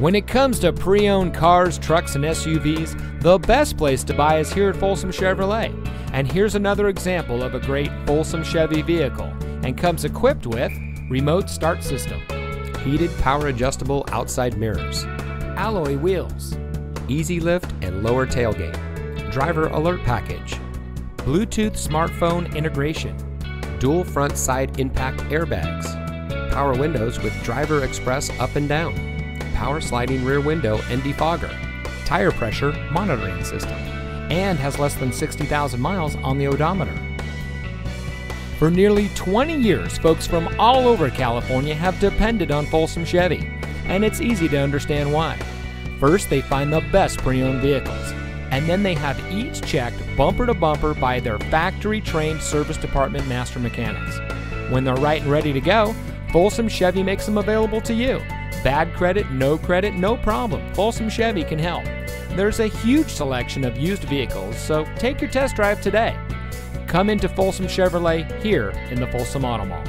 When it comes to pre owned cars, trucks, and SUVs, the best place to buy is here at Folsom Chevrolet. And here's another example of a great Folsom Chevy vehicle and comes equipped with remote start system, heated power adjustable outside mirrors, alloy wheels, easy lift and lower tailgate, driver alert package, Bluetooth smartphone integration, dual front side impact airbags, power windows with driver express up and down, power sliding rear window and defogger, tire pressure monitoring system, and has less than 60,000 miles on the odometer. For nearly 20 years, folks from all over California have depended on Folsom Chevy, and it's easy to understand why. First, they find the best pre owned vehicles, and then they have each checked bumper to bumper by their factory trained service department master mechanics. When they're right and ready to go, Folsom Chevy makes them available to you. Bad credit, no credit, no problem. Folsom Chevy can help. There's a huge selection of used vehicles, so take your test drive today. Come into Folsom Chevrolet here in the Folsom Auto Mall.